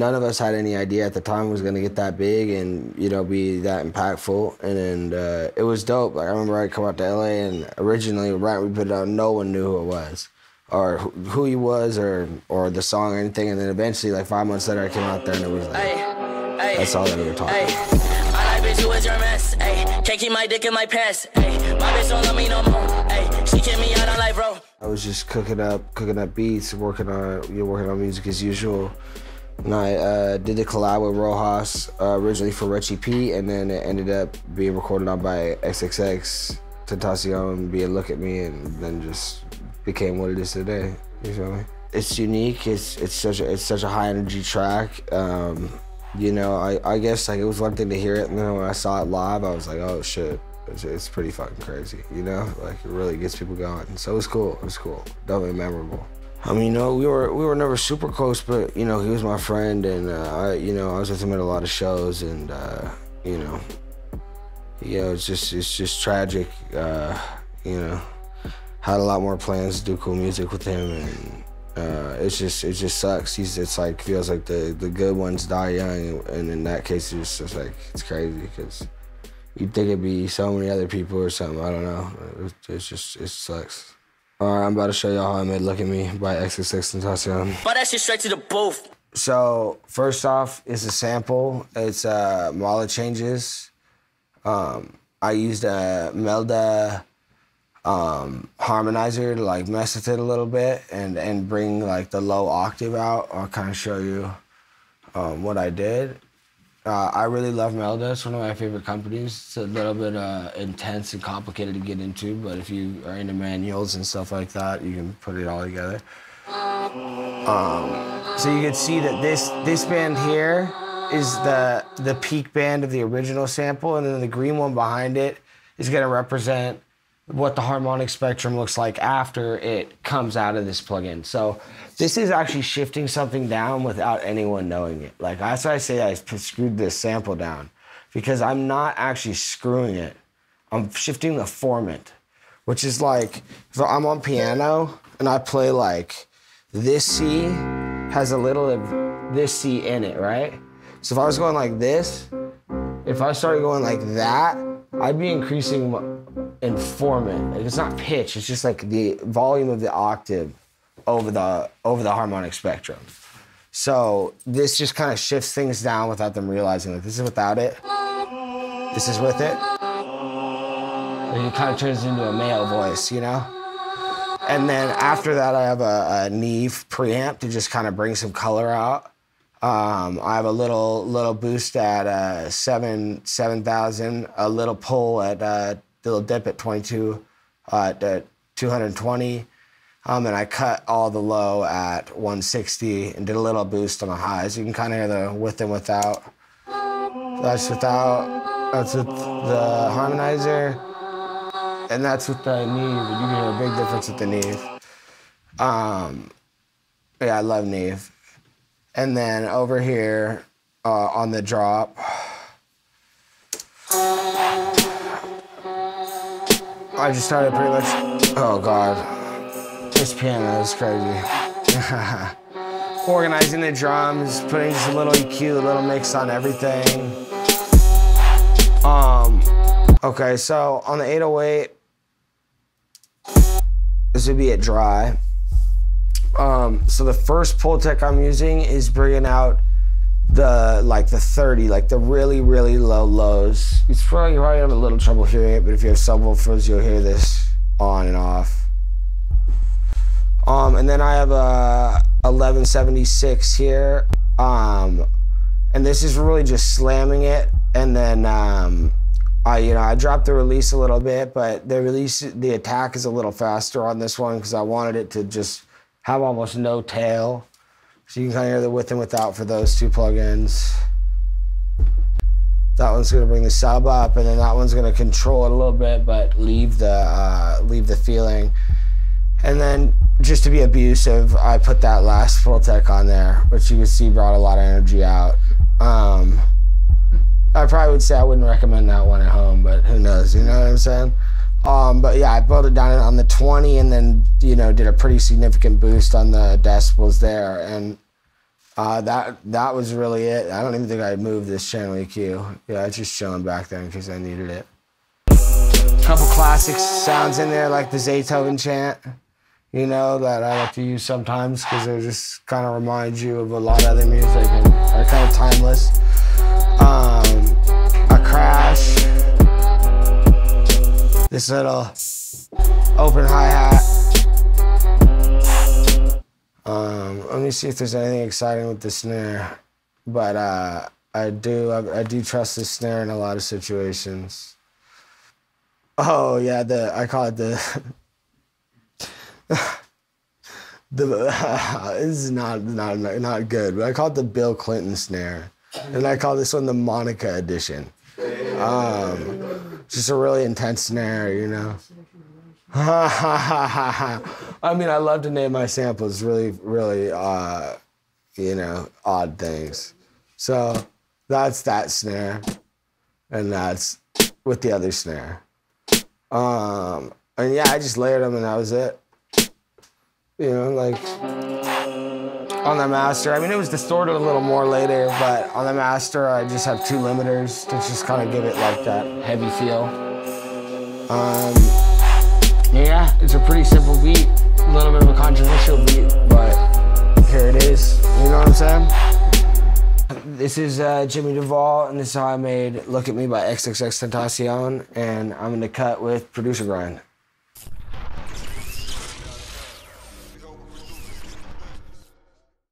None of us had any idea at the time it was gonna get that big and you know be that impactful. And then uh, it was dope. Like I remember I come out to LA and originally right we put it out, no one knew who it was, or who, he was, or or the song or anything. And then eventually, like five months later, I came out there and it was like that's all that we were talking. about. My bitch, you was your mess. Ayy, can't keep my dick in my pants. Ayy, my bitch don't love me no more. Ayy, she kicked me out on life, bro. I was just cooking up, cooking up beats, working on, you know, working on music as usual. And I uh, did the collab with Rojas uh, originally for Richie P, and then it ended up being recorded on by XXX Tentacion, being Look at Me, and then just became what it is today. You feel me? It's unique. It's it's such a it's such a high energy track. Um, you know, I, I guess like it was one thing to hear it, and then when I saw it live, I was like, oh shit, it's, it's pretty fucking crazy. You know, like it really gets people going. So it was cool. It was cool. Definitely memorable. I mean, you know, we were we were never super close, but you know, he was my friend, and uh, I, you know, I was with him at a lot of shows, and uh, you know, you know, it's just it's just tragic. Uh, you know, had a lot more plans to do cool music with him, and uh, it's just it just sucks. He's it's like feels like the the good ones die young, and in that case, it's just like it's crazy because you'd think it'd be so many other people or something. I don't know. It's, it's just it sucks. All right, I'm about to show y'all how I made "Look at Me" by XXXTentacion. But that shit straight to the booth. So first off, it's a sample. It's uh, Mala changes. Um, I used a Melda um, harmonizer to like mess with it a little bit and and bring like the low octave out. I'll kind of show you um, what I did. Uh, I really love Melda. It's one of my favorite companies. It's a little bit uh, intense and complicated to get into, but if you are into manuals and stuff like that, you can put it all together. Um, so you can see that this this band here is the the peak band of the original sample, and then the green one behind it is going to represent what the harmonic spectrum looks like after it comes out of this plugin. So this is actually shifting something down without anyone knowing it. Like that's why I say I screwed this sample down because I'm not actually screwing it. I'm shifting the formant, which is like if I'm on piano and I play like this C has a little of this C in it, right? So if I was going like this, if I started going like that, I'd be increasing in formant. Like it's not pitch, it's just like the volume of the octave over the over the harmonic spectrum. So this just kind of shifts things down without them realizing like this is without it. This is with it. And it kind of turns into a male voice, you know? And then after that, I have a, a Neve preamp to just kind of bring some color out. Um, I have a little little boost at uh, seven seven thousand, a little pull at uh, little dip at twenty two, uh, at two hundred twenty, um, and I cut all the low at one sixty and did a little boost on the highs. You can kind of hear the with and without. That's without. That's with the harmonizer, and that's with the Neve. You can hear a big difference with the Neve. Um, yeah, I love Neve. And then over here uh, on the drop, I just started pretty much. Oh God, this piano is crazy. Organizing the drums, putting just a little EQ, a little mix on everything. Um, okay, so on the 808, this would be it dry. Um, so the first Pultec I'm using is bringing out the like the 30, like the really really low lows. It's probably you probably have a little trouble hearing it, but if you have subwoofers, you'll hear this on and off. Um, and then I have a 1176 here, um, and this is really just slamming it. And then um, I, you know, I dropped the release a little bit, but the release, the attack is a little faster on this one because I wanted it to just have almost no tail. So you can kind of hear the with and without for those two plugins. That one's gonna bring the sub up, and then that one's gonna control it a little bit, but leave the uh, leave the feeling. And then just to be abusive, I put that last Pultec on there, which you can see brought a lot of energy out. Um, I probably would say I wouldn't recommend that one at home, but who knows? You know what I'm saying? Um, but yeah, I built it down on the 20 and then, you know, did a pretty significant boost on the decibels there. And Uh, that that was really it. I don't even think I moved this channel EQ. Yeah, it's just chilling back there in case I needed it. couple classic sounds in there like the Zaytoven chant, you know, that I like to use sometimes because they just kind of remind you of a lot of other music and are kind of timeless. Um, a crash. This little open hi hat. Um, let me see if there's anything exciting with the snare, but uh, I do I, I do trust the snare in a lot of situations. Oh yeah, the I call it the the this is not not not good, but I call it the Bill Clinton snare, and I call this one the Monica edition. Um, just a really intense snare, you know. I mean, I love to name my samples really, really, uh, you know, odd things. So that's that snare, and that's with the other snare. Um, and yeah, I just layered them, and that was it. You know, like on the master. I mean, it was distorted a little more later, but on the master, I just have two limiters to just kind of give it like that heavy feel. Um, yeah, it's a pretty simple beat, a little bit of a controversial beat, but here it is. You know what I'm saying? This is uh, Jimmy Duval, and this is how I made "Look at Me" by XXXTentacion, and I'm in the cut with ProducerGrind.